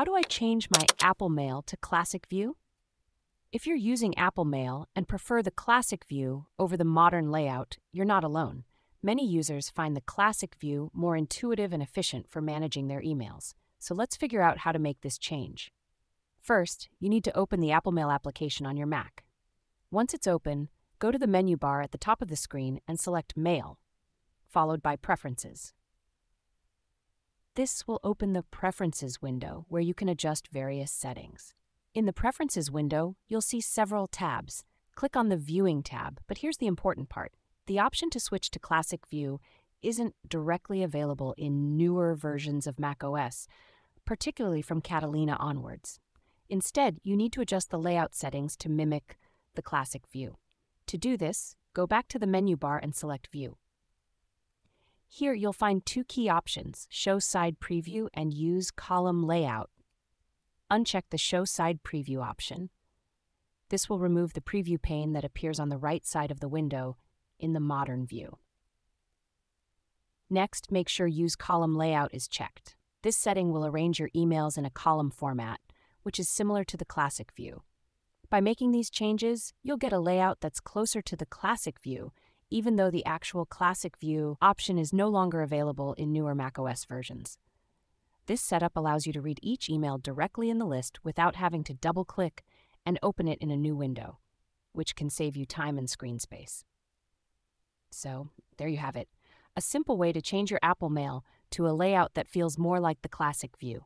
How do I change my Apple Mail to Classic View? If you're using Apple Mail and prefer the Classic View over the modern layout, you're not alone. Many users find the Classic View more intuitive and efficient for managing their emails. So let's figure out how to make this change. First, you need to open the Apple Mail application on your Mac. Once it's open, go to the menu bar at the top of the screen and select Mail, followed by Preferences. This will open the Preferences window where you can adjust various settings. In the Preferences window, you'll see several tabs. Click on the Viewing tab, but here's the important part. The option to switch to Classic View isn't directly available in newer versions of macOS, particularly from Catalina onwards. Instead, you need to adjust the layout settings to mimic the Classic View. To do this, go back to the menu bar and select View. Here you'll find two key options, Show Side Preview and Use Column Layout. Uncheck the Show Side Preview option. This will remove the preview pane that appears on the right side of the window in the modern view. Next, make sure Use Column Layout is checked. This setting will arrange your emails in a column format, which is similar to the classic view. By making these changes, you'll get a layout that's closer to the classic view even though the actual Classic View option is no longer available in newer macOS versions. This setup allows you to read each email directly in the list without having to double click and open it in a new window, which can save you time and screen space. So, there you have it a simple way to change your Apple Mail to a layout that feels more like the classic view.